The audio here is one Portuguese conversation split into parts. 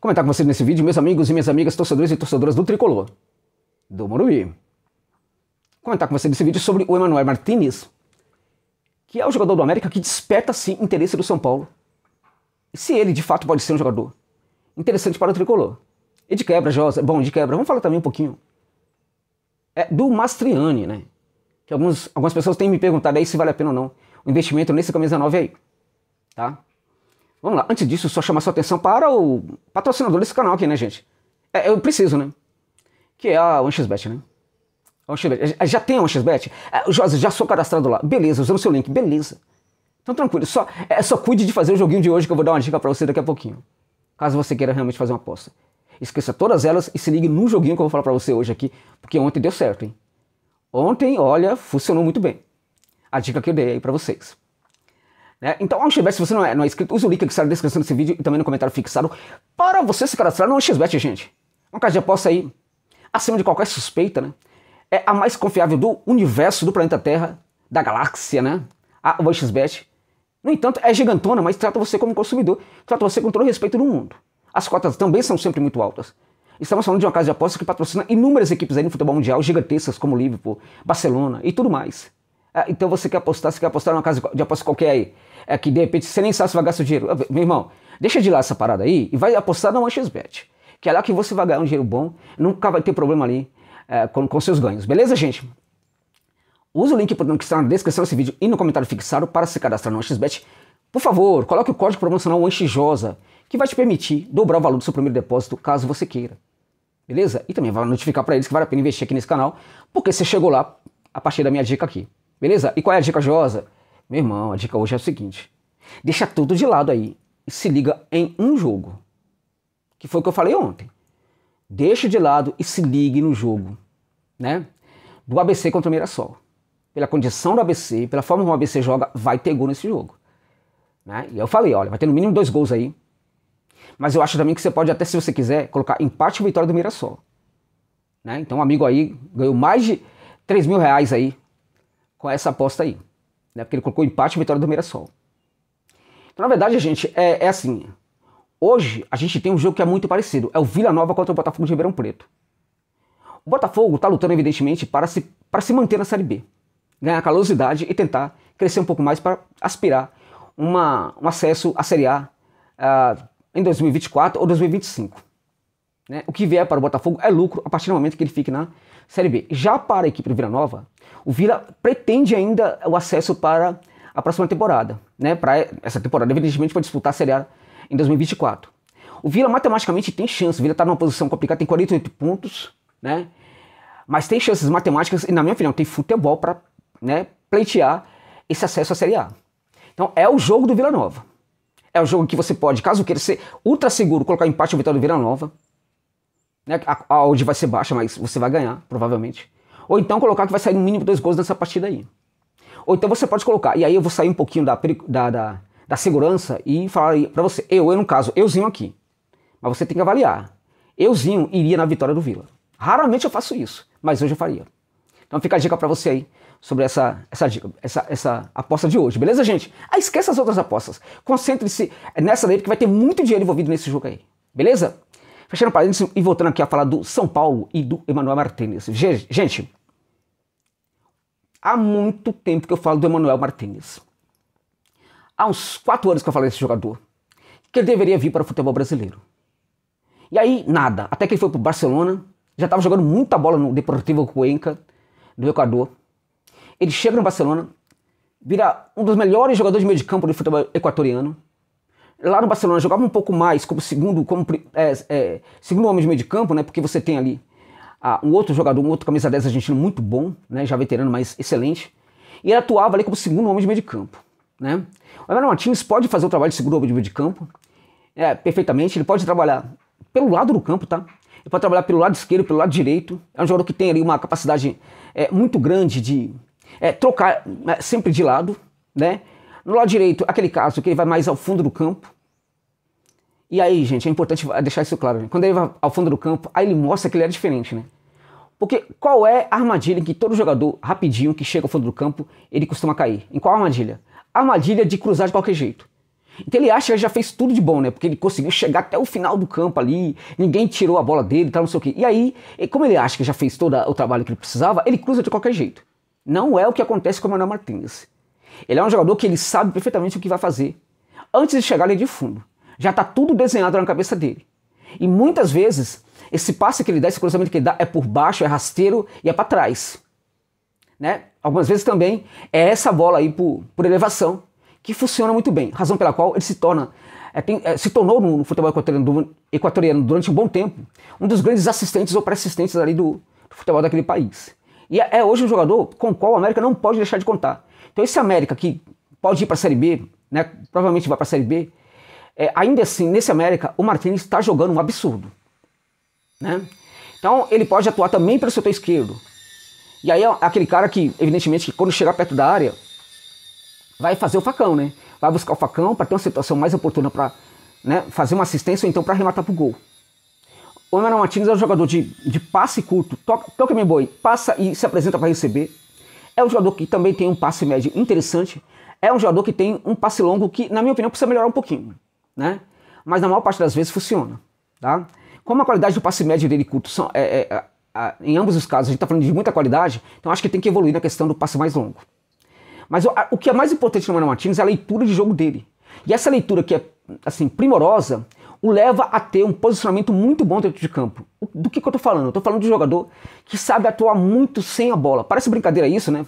comentar com vocês nesse vídeo, meus amigos e minhas amigas, torcedores e torcedoras do Tricolor, do Morumbi. Comentar com vocês nesse vídeo sobre o Emanuel Martinez, que é o jogador do América que desperta, sim, interesse do São Paulo. E se ele, de fato, pode ser um jogador interessante para o Tricolor. E de quebra, Josa, bom, de quebra, vamos falar também um pouquinho é, do Mastriani, né? Que alguns, algumas pessoas têm me perguntado aí se vale a pena ou não o investimento nesse camisa 9 aí, tá? Vamos lá, antes disso, só chamar sua atenção para o patrocinador desse canal aqui, né, gente? É, eu preciso, né? Que é a OneXBet, né? A OneXBet. Já tem a OneXBet? É, José, já sou cadastrado lá. Beleza, usando seu link. Beleza. Então tranquilo, só, é, só cuide de fazer o joguinho de hoje que eu vou dar uma dica para você daqui a pouquinho. Caso você queira realmente fazer uma aposta. Esqueça todas elas e se ligue no joguinho que eu vou falar para você hoje aqui, porque ontem deu certo, hein? Ontem, olha, funcionou muito bem. A dica que eu dei aí para vocês. Né? Então, a XBet, se você não é, não é inscrito, use o link que está na descrição desse vídeo e também no comentário fixado para você se cadastrar no XBet, gente. Uma casa de aposta aí, acima de qualquer suspeita, né? É a mais confiável do universo, do planeta Terra, da galáxia, né? A XBet. No entanto, é gigantona, mas trata você como consumidor, trata você com todo o respeito do mundo. As cotas também são sempre muito altas. Estamos falando de uma casa de apostas que patrocina inúmeras equipes aí no futebol mundial, gigantescas como Liverpool, Barcelona e tudo mais. Ah, então você quer apostar, você quer apostar numa casa de apostas qualquer aí, é que de repente você nem sabe se vai gastar dinheiro. Ah, meu irmão, deixa de lá essa parada aí e vai apostar na OneXBet, que é lá que você vai ganhar um dinheiro bom, nunca vai ter problema ali é, com, com seus ganhos. Beleza, gente? Use o link que está na descrição desse vídeo e no comentário fixado para se cadastrar no OneXBet. Por favor, coloque o código promocional OneXJosa, que vai te permitir dobrar o valor do seu primeiro depósito, caso você queira. Beleza? E também vai notificar para eles que vale a pena investir aqui nesse canal, porque você chegou lá a partir da minha dica aqui. Beleza? E qual é a dica, Josa? Meu irmão, a dica hoje é o seguinte: deixa tudo de lado aí e se liga em um jogo. Que foi o que eu falei ontem. Deixa de lado e se ligue no jogo, né? Do ABC contra o Mirassol. Pela condição do ABC, pela forma como o ABC joga, vai ter gol nesse jogo. Né? E eu falei, olha, vai ter no mínimo dois gols aí. Mas eu acho também que você pode até, se você quiser, colocar empate e vitória do Mirassol. Né? Então um amigo aí ganhou mais de 3 mil reais aí com essa aposta aí. Né? Porque ele colocou empate e vitória do Mirassol. Então, na verdade, gente, é, é, assim. Hoje a gente tem um jogo que é muito parecido. É o Vila Nova contra o Botafogo de Ribeirão Preto. O Botafogo está lutando, evidentemente, para se, para se manter na Série B. Ganhar calosidade e tentar crescer um pouco mais para aspirar uma, um acesso à Série A uh, em 2024 ou 2025. Né? O que vier para o Botafogo é lucro a partir do momento que ele fique na Série B. Já para a equipe do Vila Nova, o Vila pretende ainda o acesso para a próxima temporada. Né? Para essa temporada, evidentemente, para disputar a Série A em 2024. O Vila matematicamente tem chance. O Vila está numa posição complicada, tem 48 pontos, né? mas tem chances matemáticas e, na minha opinião, tem futebol para né, pleitear esse acesso à Série A. Então é o jogo do Vila Nova. É o jogo que você pode, caso queira ser ultra seguro, colocar empate ou vitória do Vila Nova. Né? A, a odd vai ser baixa, mas você vai ganhar, provavelmente. Ou então colocar que vai sair no mínimo dois gols nessa partida aí. Ou então você pode colocar, e aí eu vou sair um pouquinho da, da, da, da segurança e falar para você, eu, eu no caso, euzinho aqui. Mas você tem que avaliar. Euzinho iria na vitória do Vila. Raramente eu faço isso, mas hoje eu faria. Então fica a dica para você aí sobre essa, essa, essa, essa aposta de hoje, beleza, gente? Ah, esqueça as outras apostas. Concentre-se nessa daí, porque vai ter muito dinheiro envolvido nesse jogo aí, beleza? Fechando parênteses e voltando aqui a falar do São Paulo e do Emanuel Martinez. Gente, há muito tempo que eu falo do Emanuel Martinez. Há uns quatro anos que eu falo desse jogador. Que ele deveria vir para o futebol brasileiro. E aí, nada. Até que ele foi para o Barcelona. Já estava jogando muita bola no Deportivo Cuenca, do Equador. Ele chega no Barcelona, vira um dos melhores jogadores de meio de campo do futebol equatoriano. Lá no Barcelona jogava um pouco mais como segundo, como é, é, segundo homem de meio de campo, né? Porque você tem ali ah, um outro jogador, um outro camisa 10 argentino muito bom, né? Já veterano, mas excelente. E ele atuava ali como segundo homem de meio de campo, né? O Emmanuel Martins pode fazer o trabalho de segundo homem de meio de campo, é, perfeitamente. Ele pode trabalhar pelo lado do campo, tá? Ele pode trabalhar pelo lado esquerdo, pelo lado direito. É um jogador que tem ali uma capacidade é, muito grande de é, trocar é, sempre de lado, né? No lado direito, aquele caso que ele vai mais ao fundo do campo. E aí, gente, é importante deixar isso claro. Né? Quando ele vai ao fundo do campo, aí ele mostra que ele é diferente, né? Porque qual é a armadilha em que todo jogador, rapidinho, que chega ao fundo do campo, ele costuma cair? Em qual armadilha? Armadilha de cruzar de qualquer jeito. Então ele acha que já fez tudo de bom, né? Porque ele conseguiu chegar até o final do campo ali, ninguém tirou a bola dele, tal, não sei o quê. E aí, como ele acha que já fez todo o trabalho que ele precisava, ele cruza de qualquer jeito. Não é o que acontece com o Manuel Martins. Ele é um jogador que ele sabe perfeitamente o que vai fazer antes de chegar ali de fundo. Já está tudo desenhado na cabeça dele. E muitas vezes, esse passe que ele dá, esse cruzamento que ele dá, é por baixo, é rasteiro e é para trás. Né? Algumas vezes também é essa bola aí por, por elevação, que funciona muito bem. Razão pela qual ele se torna, é, tem, é, se tornou no, no futebol equatoriano, equatoriano, durante um bom tempo um dos grandes assistentes ou pré-assistentes ali do, do, futebol daquele país. E é, é hoje um jogador com o qual a América não pode deixar de contar. Então esse América que pode ir para a Série B, né, provavelmente vai para a Série B, é, ainda assim, nesse América, o Martins está jogando um absurdo. Né? Então ele pode atuar também pelo setor esquerdo. E aí é aquele cara que, evidentemente, quando chegar perto da área, vai fazer o facão, né? Vai buscar o facão para ter uma situação mais oportuna para né, fazer uma assistência ou então para arrematar para o gol. O Emmanuel Martins é um jogador de, de passe curto, toca, toca meu boi, passa e se apresenta para receber. É um jogador que também tem um passe médio interessante. É um jogador que tem um passe longo que, na minha opinião, precisa melhorar um pouquinho, né? Mas na maior parte das vezes funciona, tá? Como a qualidade do passe médio dele curto são, é, é, é, em ambos os casos a gente está falando de muita qualidade, então acho que tem que evoluir na questão do passe mais longo. Mas o, o que é mais importante no Manuel Martins é a leitura de jogo dele. E essa leitura que é assim primorosa o leva a ter um posicionamento muito bom dentro de campo. Do que, que eu estou falando? Eu estou falando de um jogador que sabe atuar muito sem a bola. Parece brincadeira isso, né?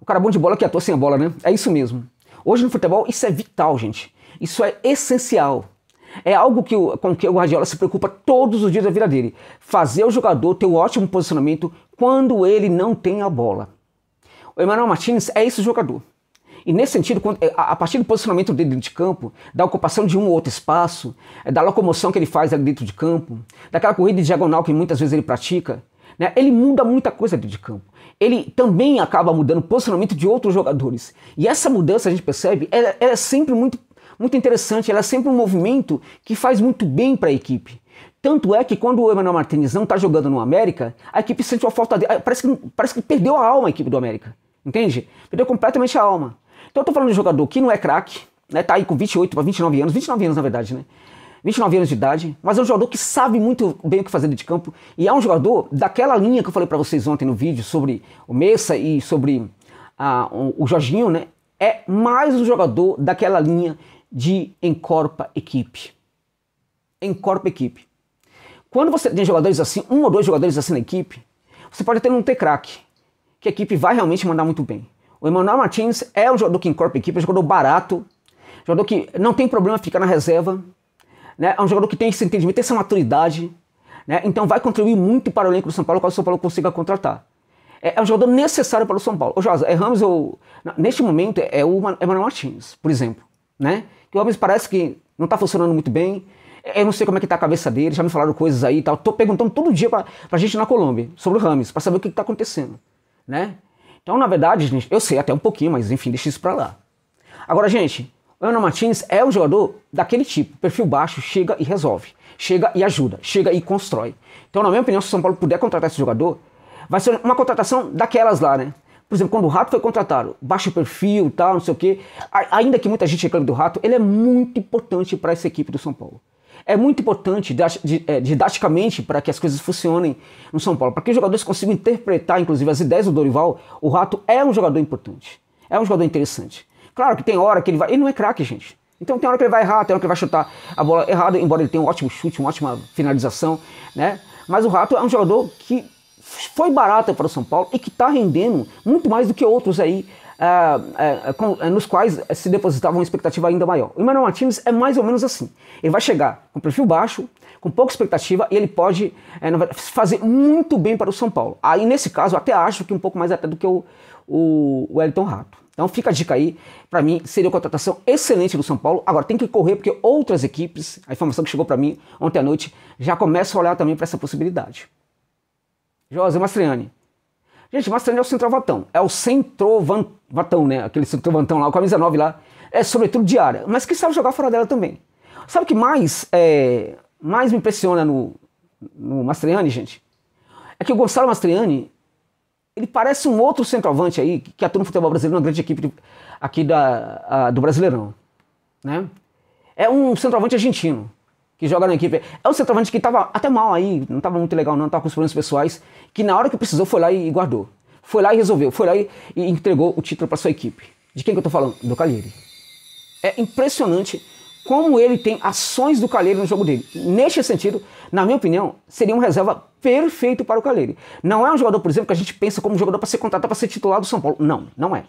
O cara bom de bola que atua sem a bola, né? É isso mesmo. Hoje no futebol isso é vital, gente. Isso é essencial. É algo que o, com que o Guardiola se preocupa todos os dias da vida dele. Fazer o jogador ter um ótimo posicionamento quando ele não tem a bola. O Emmanuel Martins é esse jogador. E nesse sentido, é, a partir do posicionamento dele dentro de campo, da ocupação de um ou outro espaço, é, da locomoção que ele faz ali dentro de campo, daquela corrida diagonal que muitas vezes ele pratica, né, ele muda muita coisa dentro de campo. Ele também acaba mudando o posicionamento de outros jogadores. E essa mudança, a gente percebe, ela, ela é sempre muito, muito interessante, ela é sempre um movimento que faz muito bem para a equipe. Tanto é que quando o Emmanuel Martinez não está jogando no América, a equipe sente uma falta dele. Parece que, parece que perdeu a alma a equipe do América. Entende? Perdeu completamente a alma. Então eu tô falando de um jogador que não é craque, né? Tá aí com 28 para 29 anos, 29 anos na verdade, né? 29 anos de idade, mas é um jogador que sabe muito bem o que fazer de campo e é um jogador daquela linha que eu falei para vocês ontem no vídeo sobre o Messa e sobre ah, o Jorginho, né? É mais um jogador daquela linha de encorpa equipe. Encorpa equipe. Quando você tem jogadores assim, um ou dois jogadores assim na equipe, você pode até não ter craque, que a equipe vai realmente mandar muito bem. O Emmanuel Martins é um jogador que encorpa equipe, é um jogador barato, jogador que não tem problema ficar na reserva, né? é um jogador que tem esse entendimento, tem essa maturidade, né? então vai contribuir muito para o elenco do São Paulo caso o São Paulo consiga contratar. É, é um jogador necessário para o São Paulo. O Josa, é Ramos ou. Neste momento é o Emmanuel Martins, por exemplo. Né? Que o Ramos parece que não está funcionando muito bem. Eu não sei como é que tá a cabeça dele, já me falaram coisas aí e tal. Tô perguntando todo dia pra, pra gente na Colômbia sobre o Rames, para saber o que, que tá acontecendo, né? Então, na verdade, gente, eu sei até um pouquinho, mas enfim, deixa isso pra lá. Agora, gente, o Ana Martins é um jogador daquele tipo, perfil baixo, chega e resolve. Chega e ajuda, chega e constrói. Então, na minha opinião, se o São Paulo puder contratar esse jogador, vai ser uma contratação daquelas lá, né? Por exemplo, quando o Rato foi contratado, baixo perfil tal, não sei o quê, ainda que muita gente reclame do Rato, ele é muito importante para essa equipe do São Paulo é muito importante é, didaticamente para que as coisas funcionem no São Paulo, para que os jogadores consigam interpretar, inclusive, as ideias do Dorival. O Rato é um jogador importante, é um jogador interessante. Claro que tem hora que ele vai. Ele não é craque, gente. Então tem hora que ele vai errar, tem hora que ele vai chutar a bola errada, embora ele tenha um ótimo chute, uma ótima finalização, né? Mas o Rato é um jogador que foi barato para o São Paulo e que está rendendo muito mais do que outros aí uh, uh, nos quais se depositava uma expectativa ainda maior. O Emmanuel Martins é mais ou menos assim. Ele vai chegar com perfil baixo, com pouca expectativa, e ele pode fazer muito bem para o São Paulo. Aí, nesse caso, até acho que um pouco mais até do que o, o, o Wellington Rato. Então fica a dica aí, para mim seria uma contratação excelente do São Paulo. Agora tem que correr porque outras equipes, a informação que chegou para mim ontem à noite, já começam a olhar também para essa possibilidade. José Mastriani, Gente, Mastrani é o centroavantão. É o centroavantão, né? Aquele centroavantão lá, o camisa 9 lá. É sobretudo de área, mas que sabe jogar fora dela também. Sabe o que mais, é, mais me impressiona no, no Mastriani, gente? É que o Gonçalo Mastriani, ele parece um outro centroavante aí, que atua no futebol brasileiro, uma grande equipe aqui da, a, do Brasileirão, né? É um centroavante argentino que joga na equipe. É um centroavante que estava até mal aí, não estava muito legal não, estava com os problemas pessoais, que na hora que precisou foi lá e guardou. Foi lá e resolveu, foi lá e, entregou o título para sua equipe. De quem que eu estou falando? Do Calheri. É impressionante como ele tem ações do Calheri no jogo dele. Neste sentido, na minha opinião, seria uma reserva perfeito para o Calheri. Não é um jogador, por exemplo, que a gente pensa como um jogador para ser contratado para ser titular do São Paulo. Não, não é.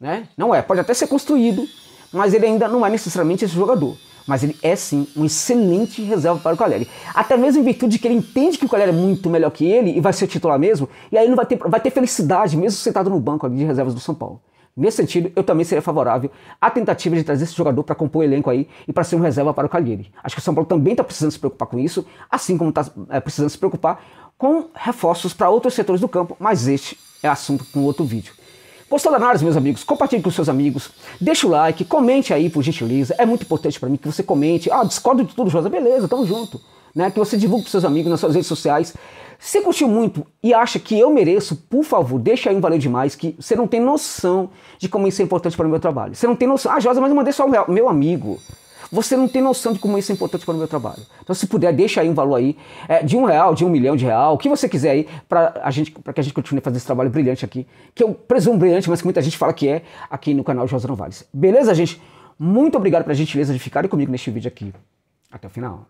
Né? Não é. Pode até ser construído, mas ele ainda não é necessariamente esse jogador. Mas ele é sim um excelente reserva para o Caleri. Até mesmo em virtude de que ele entende que o Caleri é muito melhor que ele e vai ser titular mesmo, e aí não vai ter, vai ter felicidade, mesmo sentado no banco de reservas do São Paulo. Nesse sentido, eu também seria favorável à tentativa de trazer esse jogador para compor o elenco aí e para ser um reserva para o Cagliari. Acho que o São Paulo também está precisando se preocupar com isso, assim como está é, precisando se preocupar com reforços para outros setores do campo, mas este é assunto com outro vídeo. Gostou da análise, meus amigos? Compartilhe com seus amigos, deixa o like, comente aí, por gentileza. É muito importante para mim que você comente. Ah, discordo de tudo, Josa, beleza, tamo junto. Né? Que você divulgue para seus amigos nas suas redes sociais. Se curtiu muito e acha que eu mereço, por favor, deixa aí um valeu demais, que você não tem noção de como isso é importante para o meu trabalho. Você não tem noção. Ah, Josa, mas eu mandei só um real. Meu amigo, você não tem noção de como isso é importante para o meu trabalho. Então, se puder, deixa aí um valor aí é, de um real, de um milhão de real, o que você quiser aí, para a gente, para que a gente continue fazendo esse trabalho brilhante aqui, que eu presumo brilhante, mas que muita gente fala que é aqui no canal Josa Novales. Beleza, gente? Muito obrigado pela gentileza de ficarem comigo neste vídeo aqui. Até o final.